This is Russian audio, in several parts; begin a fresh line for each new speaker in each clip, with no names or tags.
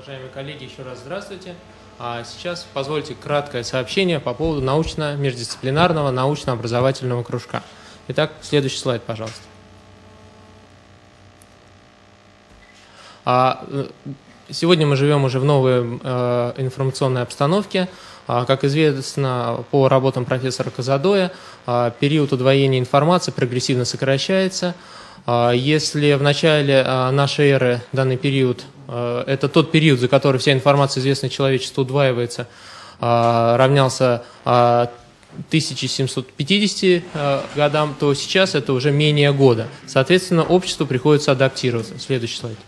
Уважаемые коллеги, еще раз здравствуйте. А сейчас позвольте краткое сообщение по поводу научно-междисциплинарного научно-образовательного кружка. Итак, следующий слайд, пожалуйста. А, э, сегодня мы живем уже в новой э, информационной обстановке. А, как известно по работам профессора Казадоя, а, период удвоения информации прогрессивно сокращается. А, если в начале нашей эры данный период, это тот период, за который вся информация, известная человечеству, удваивается, равнялся 1750 годам, то сейчас это уже менее года. Соответственно, обществу приходится адаптироваться. Следующий слайд.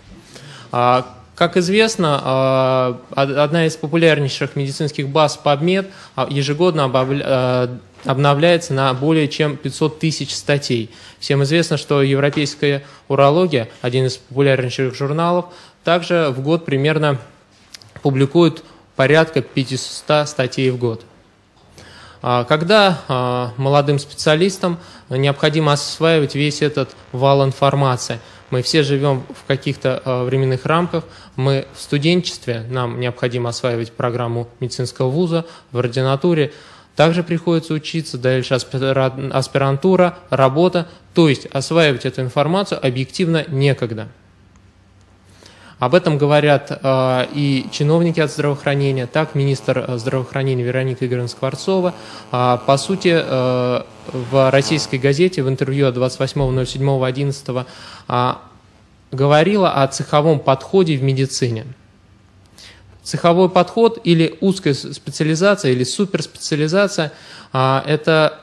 Как известно, а, одна из популярнейших медицинских баз PubMed а, ежегодно а, обновляется на более чем 500 тысяч статей. Всем известно, что европейская урология, один из популярнейших журналов, также в год примерно публикует порядка 500 статей в год. Когда молодым специалистам необходимо осваивать весь этот вал информации – мы все живем в каких-то э, временных рамках. Мы в студенчестве, нам необходимо осваивать программу медицинского вуза, в ординатуре. Также приходится учиться, дальше аспирантура, работа. То есть осваивать эту информацию объективно некогда. Об этом говорят э, и чиновники от здравоохранения, так министр э, здравоохранения Вероника Игоревна Скворцова. Э, по сути, э, в российской газете в интервью от 28.07.11 э, говорила о цеховом подходе в медицине. Цеховой подход или узкая специализация или суперспециализация э, – это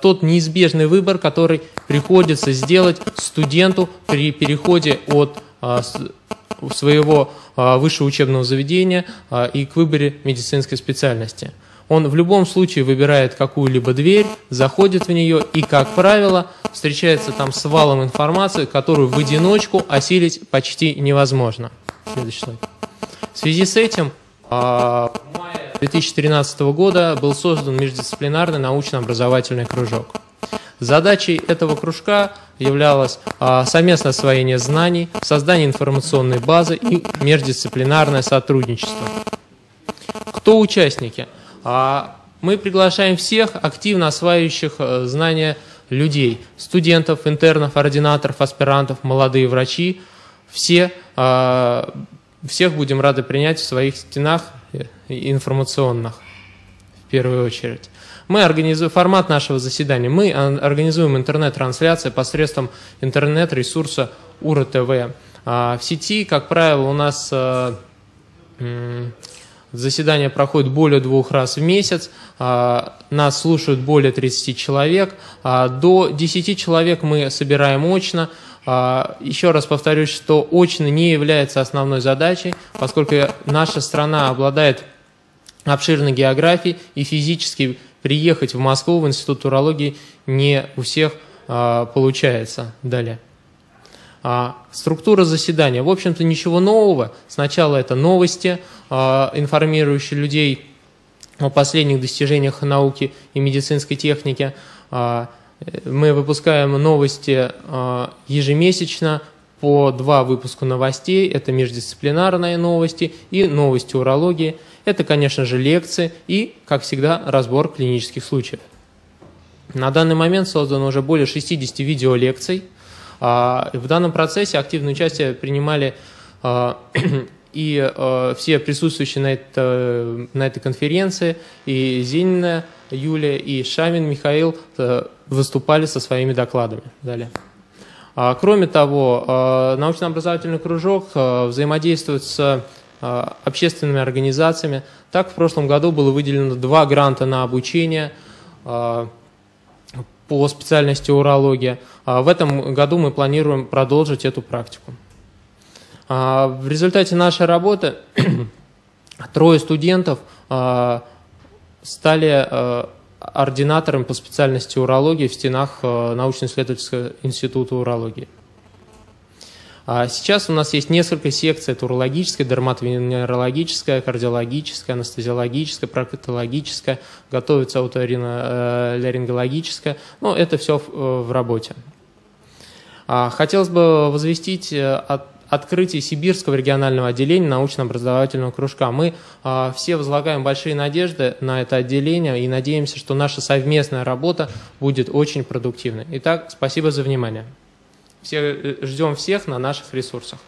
тот неизбежный выбор, который приходится сделать студенту при переходе от а, своего а, высшего учебного заведения а, и к выборе медицинской специальности. Он в любом случае выбирает какую-либо дверь, заходит в нее и, как правило, встречается там с валом информации, которую в одиночку осилить почти невозможно. Следующий слайд. В связи с этим в мае 2013 года был создан междисциплинарный научно-образовательный кружок. Задачей этого кружка являлось а, совместное освоение знаний, создание информационной базы и междисциплинарное сотрудничество. Кто участники? А, мы приглашаем всех активно осваивающих а, знания людей, студентов, интернов, ординаторов, аспирантов, молодые врачи. Все, всех будем рады принять в своих стенах информационных в первую очередь. Мы организуем формат нашего заседания. Мы организуем интернет-трансляции посредством интернет-ресурса УРТВ. А, в сети, как правило, у нас э, заседание проходит более двух раз в месяц. А, нас слушают более 30 человек. А, до 10 человек мы собираем очно. Еще раз повторюсь, что очно не является основной задачей, поскольку наша страна обладает обширной географией и физически приехать в Москву в Институт урологии не у всех а, получается. Далее. А, структура заседания. В общем-то, ничего нового. Сначала это новости, а, информирующие людей о последних достижениях науки и медицинской техники. Мы выпускаем новости а, ежемесячно по два выпуска новостей. Это междисциплинарные новости и новости урологии – это, конечно же, лекции и, как всегда, разбор клинических случаев. На данный момент создано уже более 60 видеолекций. А, в данном процессе активное участие принимали а, и а, все присутствующие на, это, на этой конференции, и Зинина Юлия, и Шамин Михаил выступали со своими докладами. Далее. Кроме того, научно-образовательный кружок взаимодействует с а, общественными организациями. Так, в прошлом году было выделено два гранта на обучение а, по специальности урология. А, в этом году мы планируем продолжить эту практику. В результате нашей работы трое студентов стали ординатором по специальности урологии в стенах научно-исследовательского института урологии. А сейчас у нас есть несколько секций. Это урологическая, дерматовенерологическая, кардиологическая, анестезиологическая, проктологическая, готовится ауториноларингологическая. Но это все в, э, в работе. А, хотелось бы возвестить э, о, открытии Сибирского регионального отделения научно-образовательного кружка. Мы а, все возлагаем большие надежды на это отделение и надеемся, что наша совместная работа будет очень продуктивной. Итак, спасибо за внимание. Все, э, ждем всех на наших ресурсах.